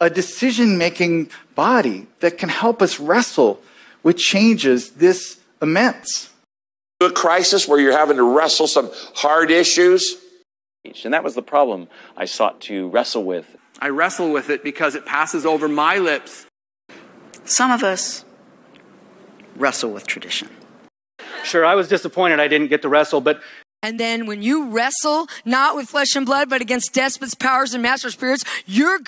a decision making body that can help us wrestle with changes this immense. A crisis where you're having to wrestle some hard issues. And that was the problem I sought to wrestle with. I wrestle with it because it passes over my lips. Some of us wrestle with tradition. Sure, I was disappointed I didn't get to wrestle, but and then when you wrestle, not with flesh and blood, but against despots, powers, and master spirits, you're